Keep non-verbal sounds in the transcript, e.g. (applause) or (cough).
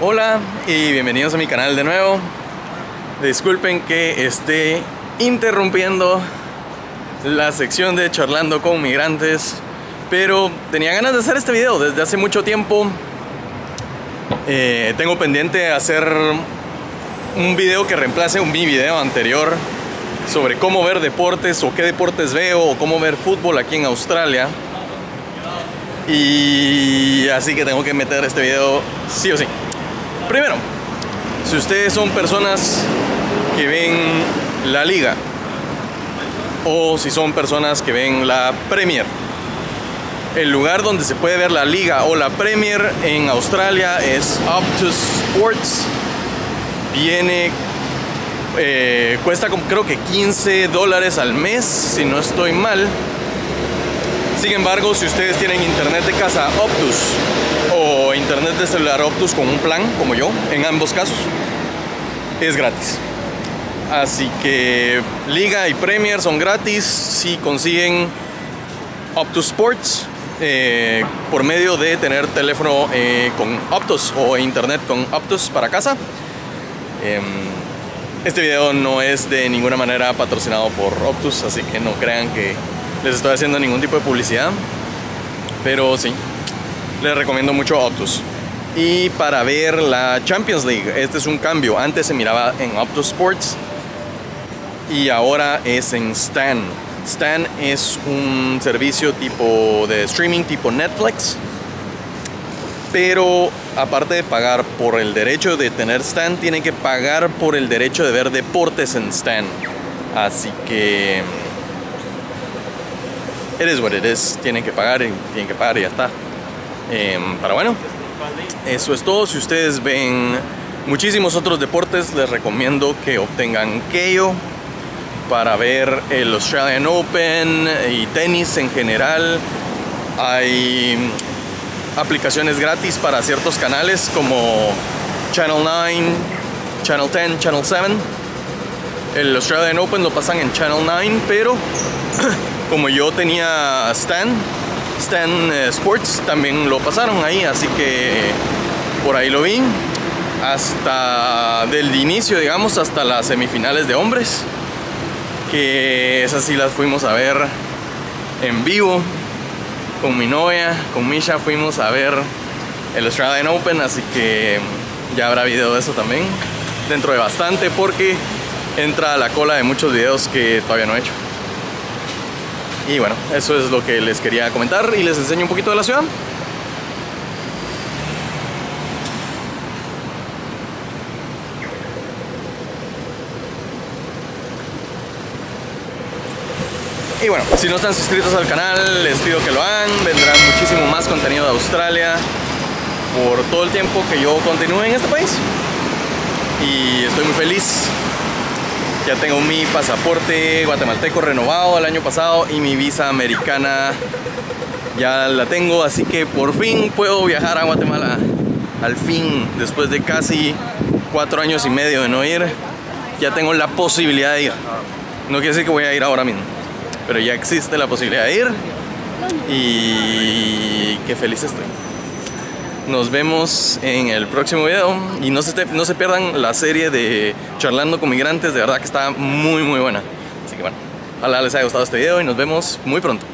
Hola y bienvenidos a mi canal de nuevo. Disculpen que esté interrumpiendo la sección de charlando con migrantes, pero tenía ganas de hacer este video desde hace mucho tiempo. Eh, tengo pendiente hacer un video que reemplace mi video anterior sobre cómo ver deportes o qué deportes veo o cómo ver fútbol aquí en Australia. Y así que tengo que meter este video sí o sí. Primero, si ustedes son personas que ven la liga o si son personas que ven la Premier, el lugar donde se puede ver la liga o la Premier en Australia es Optus Sports. Viene, eh, cuesta creo que 15 dólares al mes, si no estoy mal. Sin embargo, si ustedes tienen internet de casa Optus o internet de celular Optus con un plan, como yo, en ambos casos, es gratis. Así que Liga y Premier son gratis si consiguen Optus Sports eh, por medio de tener teléfono eh, con Optus o internet con Optus para casa. Em, este video no es de ninguna manera patrocinado por Optus, así que no crean que les estoy haciendo ningún tipo de publicidad. Pero sí, les recomiendo mucho Optus. Y para ver la Champions League, este es un cambio. Antes se miraba en Optus Sports y ahora es en Stan. Stan es un servicio tipo de streaming tipo Netflix. Pero aparte de pagar por el derecho de tener Stan, tienen que pagar por el derecho de ver deportes en Stan. Así que it is what it is. Tienen que pagar y tienen que pagar y ya está. Eh, pero bueno, eso es todo. Si ustedes ven muchísimos otros deportes, les recomiendo que obtengan Keio para ver el Australian Open y tenis en general. Hay aplicaciones gratis para ciertos canales como Channel 9, Channel 10, Channel 7. El Australian Open lo pasan en Channel 9, pero (clears throat) como yo tenía Stan, Stan eh, Sports, también lo pasaron ahí, así que por ahí lo vi. Hasta del inicio, digamos, hasta las semifinales de hombres. Que esas sí las fuimos a ver en vivo. Con mi novia, con Misha, fuimos a ver el Australian Open, así que ya habrá video de eso también. Dentro de bastante, porque entra a la cola de muchos videos que todavía no he hecho. Y bueno, eso es lo que les quería comentar y les enseño un poquito de la ciudad. Y bueno, si no están suscritos al canal, les pido que lo hagan. Vendrá muchísimo más contenido de Australia por todo el tiempo que yo continúe en este país. Y estoy muy feliz ya tengo mi pasaporte guatemalteco renovado el año pasado y mi visa americana ya la tengo, así que por fin puedo viajar a Guatemala. Al fin, después de casi cuatro años y medio de no ir, ya tengo la posibilidad de ir. No quiere decir que voy a ir ahora mismo, pero ya existe la posibilidad de ir y qué feliz estoy. Nos vemos en el próximo video y no se, no se pierdan la serie de Charlando con Migrantes, de verdad que está muy muy buena. Así que bueno, ojalá les haya gustado este video y nos vemos muy pronto.